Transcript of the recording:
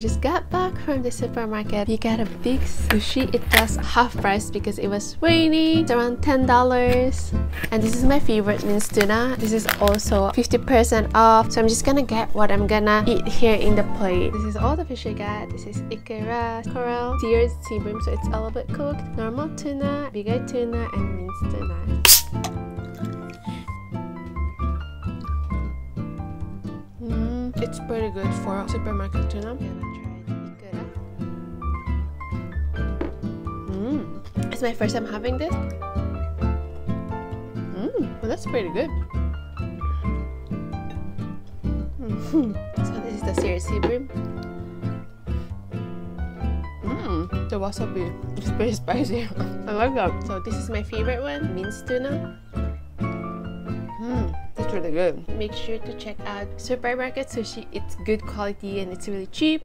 Just got back from the supermarket. We got a big sushi. It was half price because it was raining. It's around $10. And this is my favorite minced tuna. This is also 50% off. So I'm just gonna get what I'm gonna eat here in the plate. This is all the fish I got. This is ikura, coral, seared sea bream. So it's a little bit cooked. Normal tuna, big eye tuna, and minced tuna. It's pretty good for supermarket tuna. Mm, it's my first time having this. Mm, well, that's pretty good. Mm. So this is the seared sea bream. Mmm, the wasabi is pretty spicy. I like that. So this is my favorite one, minced tuna. Mmm, that's really good. Make sure to check out Supermarket Sushi. It's good quality and it's really cheap.